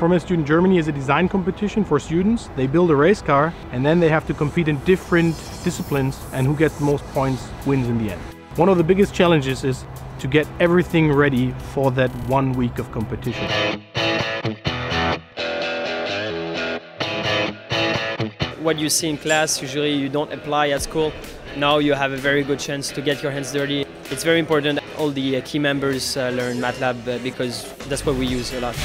Formula Student Germany is a design competition for students. They build a race car and then they have to compete in different disciplines and who gets the most points wins in the end. One of the biggest challenges is to get everything ready for that one week of competition. What you see in class, usually you don't apply at school. Now you have a very good chance to get your hands dirty. It's very important all the uh, key members uh, learn MATLAB uh, because that's what we use a lot.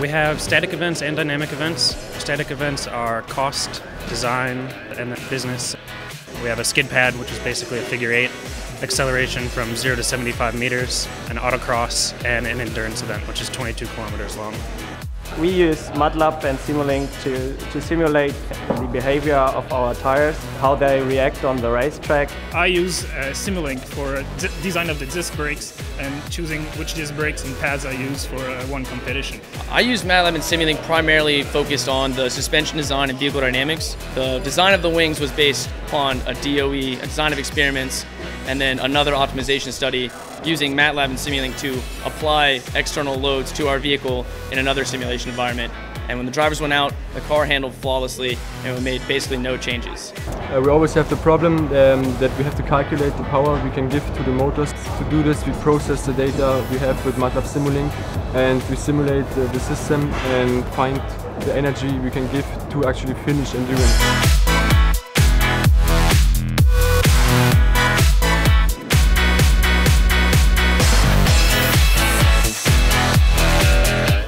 We have static events and dynamic events. Static events are cost, design, and business. We have a skid pad, which is basically a figure eight, acceleration from 0 to 75 meters, an autocross, and an endurance event, which is 22 kilometers long. We use MATLAB and Simulink to, to simulate the behavior of our tires, how they react on the racetrack. I use uh, Simulink for design of the disc brakes and choosing which disc brakes and pads I use for uh, one competition. I use MATLAB and Simulink primarily focused on the suspension design and vehicle dynamics. The design of the wings was based upon a DOE, a design of experiments, and then another optimization study using MATLAB and Simulink to apply external loads to our vehicle in another simulation environment. And when the drivers went out, the car handled flawlessly and we made basically no changes. Uh, we always have the problem um, that we have to calculate the power we can give to the motors. To do this, we process the data we have with MATLAB Simulink and we simulate uh, the system and find the energy we can give to actually finish endurance.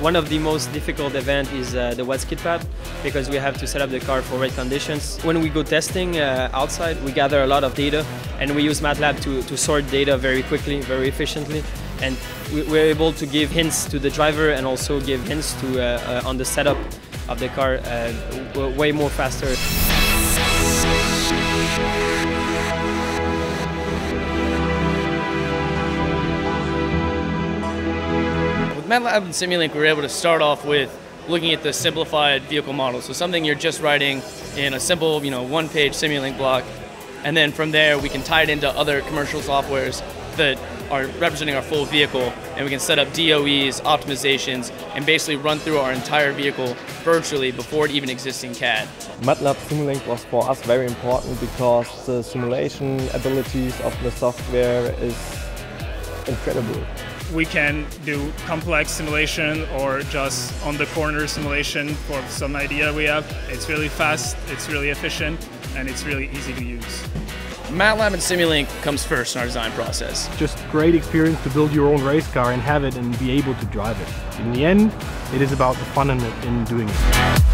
One of the most difficult event is uh, the wet skid pad because we have to set up the car for wet conditions. When we go testing uh, outside, we gather a lot of data and we use MATLAB to, to sort data very quickly, very efficiently. And we're able to give hints to the driver and also give hints to uh, uh on the setup of the car uh, way more faster. MATLAB and Simulink, we were able to start off with looking at the simplified vehicle model. So something you're just writing in a simple, you know, one-page Simulink block, and then from there we can tie it into other commercial softwares that are representing our full vehicle, and we can set up DOEs, optimizations, and basically run through our entire vehicle virtually before it even exists in CAD. MATLAB Simulink was for us very important because the simulation abilities of the software is incredible we can do complex simulation or just on the corner simulation for some idea we have. It's really fast, it's really efficient, and it's really easy to use. MATLAB and Simulink comes first in our design process. Just great experience to build your own race car and have it and be able to drive it. In the end, it is about the fun in, it, in doing it.